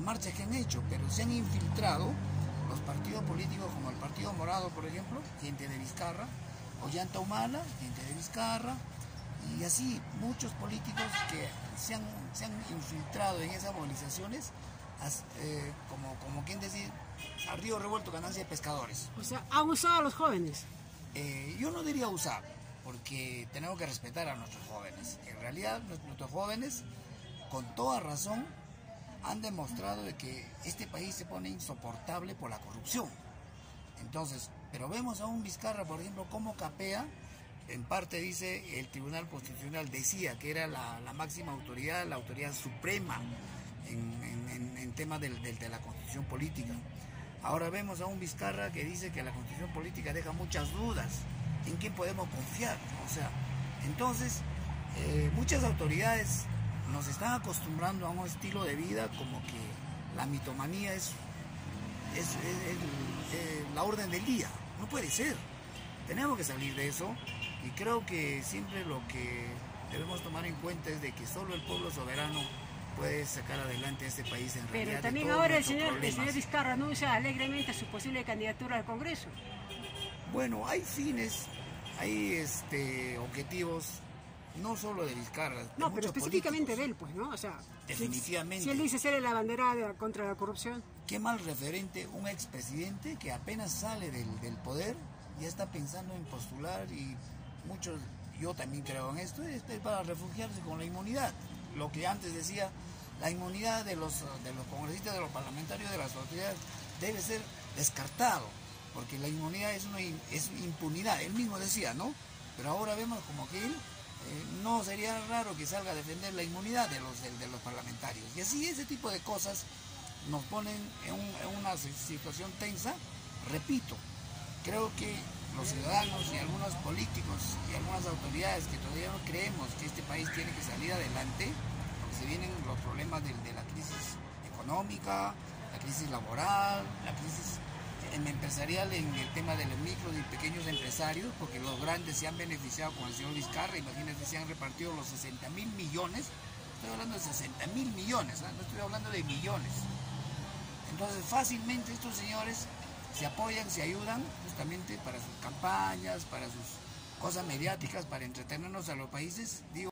las marchas que han hecho, pero se han infiltrado los partidos políticos como el Partido Morado, por ejemplo, gente de Vizcarra, Ollanta Humana, gente de Vizcarra, y así muchos políticos que se han, se han infiltrado en esas movilizaciones, eh, como, como quien decir, al río revuelto ganancia de pescadores. O sea, ha usado a los jóvenes. Eh, yo no diría usar, porque tenemos que respetar a nuestros jóvenes. En realidad, nuestros jóvenes, con toda razón, han demostrado de que este país se pone insoportable por la corrupción. Entonces, pero vemos a un Vizcarra, por ejemplo, cómo capea, en parte dice el Tribunal Constitucional, decía que era la, máxima autoridad, la autoridad suprema en, temas de la constitución política. Ahora vemos a un Vizcarra que dice que la constitución política deja muchas dudas. ¿En quién podemos confiar? O sea, entonces, eh, muchas autoridades nos están acostumbrando a un estilo de vida como que la mitomanía es, es, la orden del día. No puede ser. Tenemos que salir de eso y creo que siempre lo que debemos tomar en cuenta es de que solo el pueblo soberano puede sacar adelante a este país en realidad. Pero también ahora el señor, el señor Vizcarra anuncia alegremente su posible candidatura al Congreso. Bueno, hay fines, hay este, objetivos no solo de Vizcarra. no, pero específicamente de él, pues, ¿no? O sea, definitivamente. Si, él dice ser la bandera contra la corrupción. Qué mal referente un expresidente que apenas sale del, del, poder ya está pensando en postular y muchos, yo también creo en esto, es para refugiarse con la inmunidad. Lo que antes decía, la inmunidad de los, de los congresistas, de los parlamentarios, de las autoridades debe ser descartado, porque la inmunidad es, una, es impunidad, él mismo decía, ¿no? Pero ahora vemos como que él no sería raro que salga a defender la inmunidad de los, de, los parlamentarios. Y así ese tipo de cosas nos ponen en, una situación tensa. Repito, creo que los ciudadanos y algunos políticos y algunas autoridades que todavía no creemos que este país tiene que salir adelante, porque se vienen los problemas de la crisis económica, la crisis laboral, la crisis en empresarial en el tema de los micros y pequeños empresarios, porque los grandes se han beneficiado con el señor Vizcarra, imagínense, se han repartido los 60 mil millones, estoy hablando de 60 mil millones, ¿ah? no estoy hablando de millones. Entonces fácilmente estos señores se apoyan, se ayudan justamente para sus campañas, para sus cosas mediáticas, para entretenernos a los países, digo,